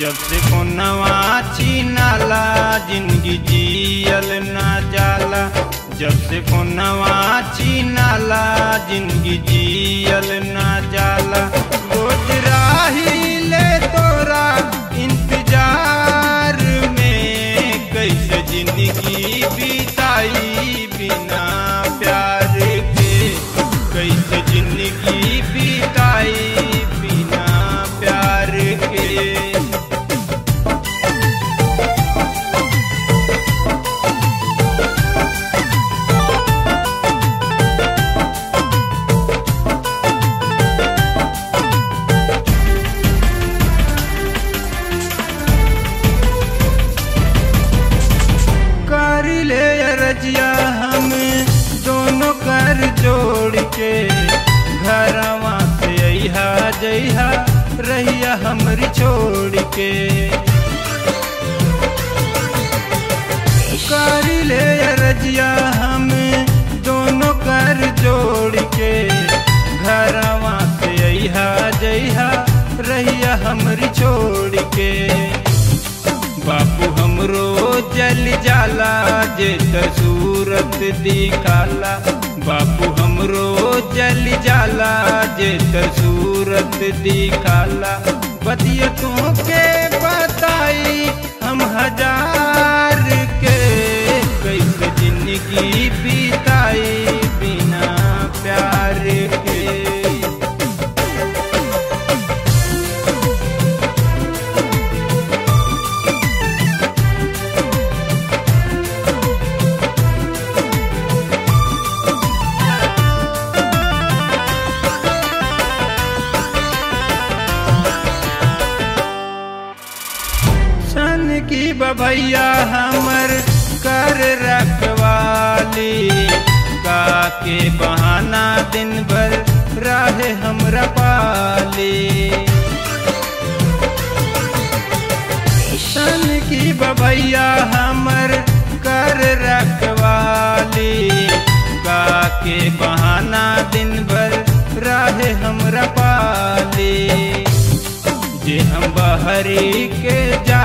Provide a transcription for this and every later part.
जब से कोनवा छीनाला ज़िंदगी जियल ना जब से कोनवा चीनाला ज़िंदगी जियल ना जाला। रोज जइहा रहिया हमरी छोड़ के। कर ले रजिया हम, दोनों कर जोड़ के। घरवा से अहा जइहा रहिया हमरी छोड़ के। जल जाला जे सूरत दिखाला। बापू, हमरो जल जाला जे सूरत दिखाला। बतिया तू के बताई, हम हज़ार के, कैसे ज़िंदगी बिताई सन की बभैया हमर कर रखवाली। का के बहाना दिन भर राहे हमरा पाली। सन की बभैया हमर कर रखवाली। का के बहाना दिन भर राहे हमरा पाली। जे हम बहरी के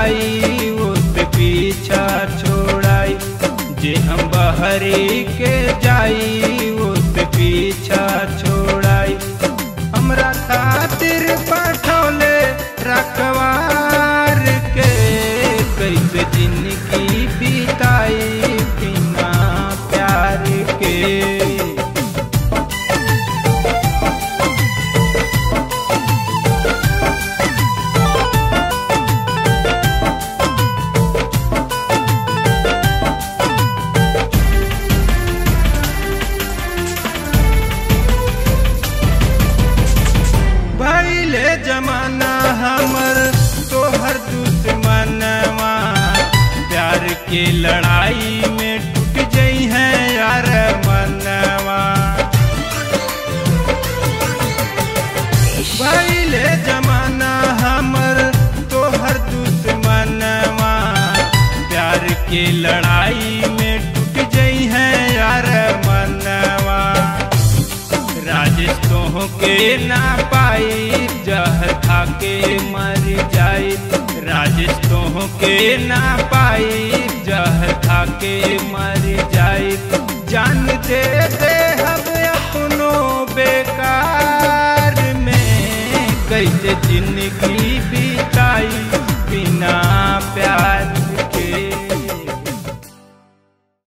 जाई उस पीछा छोड़ाई जे हम बहरी के जाई उस पीछा के लड़ाई में टूट जई है यार मनवा। भैले जमाना हमर तोहर दुश्मनवा प्यार के लड़ाई में टूट जई है यार मनवा। राजेश तोह के ना पाई जहर खा के मर जाई। राजेश के ना पाई जह था के मर जाई जान दे